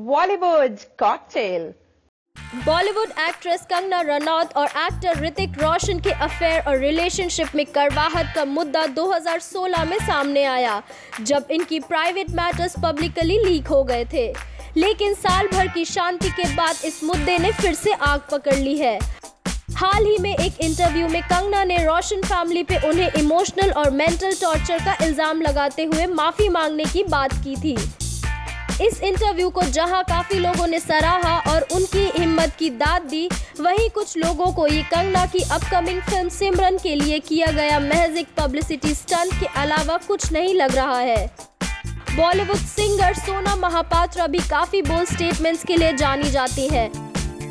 Bollywood cocktail. Bollywood actress Kangana Ranaut और actor Hrithik Roshan के affair और रिलेशनशिप में करवाहट का मुद्दा 2016 में सामने आया, जब इनकी प्राइवेट मैटर्स पब्लिकली लीक हो गए थे। लेकिन साल भर की शांति के बाद इस मुद्दे ने फिर से आग पकड़ ली है। हाल ही में एक इंटरव्यू में कंगना ने रोशन फैमिली पे उन्हें इमोशनल और मेंटल टॉर्चर का इल्ज़ाम लगाते हुए माफ़ी मांगने की बात की थी। इस इंटरव्यू को जहाँ काफ़ी लोगों ने सराहा और उनकी हिम्मत की दाद दी, वहीं कुछ लोगों को ये कंगना की अपकमिंग फ़िल्म सिमरन के लिए किया गया महज एक पब्लिसिटी स्टंट के अलावा कुछ नहीं लग रहा है। बॉलीवुड सिंगर सोना महापात्रा भी काफ़ी बोल्ड स्टेटमेंट्स के लिए जानी जाती है।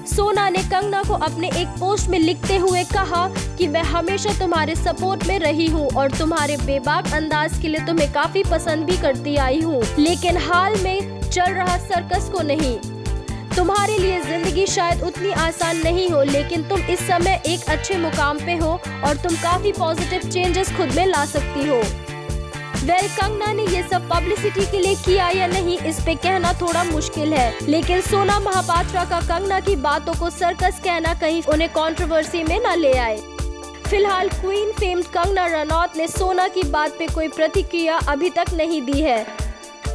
सोना ने कंगना को अपने एक पोस्ट में लिखते हुए कहा कि मैं हमेशा तुम्हारे सपोर्ट में रही हूँ और तुम्हारे बेबाक अंदाज के लिए तुम्हें काफ़ी पसंद भी करती आई हूँ। लेकिन हाल में चल रहा सर्कस को नहीं। तुम्हारे लिए ज़िंदगी शायद उतनी आसान नहीं हो, लेकिन तुम इस समय एक अच्छे मुकाम पे हो और तुम काफ़ी पॉजिटिव चेंजेस खुद में ला सकती हो। वेल, कंगना ने ये सब पब्लिसिटी के लिए किया या नहीं, इस पे कहना थोड़ा मुश्किल है। लेकिन सोना महापात्रा का कंगना की बातों को सर्कस कहना कहीं उन्हें कंट्रोवर्सी में न ले आए। फ़िलहाल क्वीन फेम्ड कंगना रनौत ने सोना की बात पे कोई प्रतिक्रिया अभी तक नहीं दी है।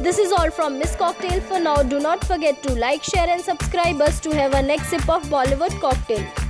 This is all from Miss Cocktail for now. Do not forget to like, share and subscribe us to have a next sip of Bollywood cocktail.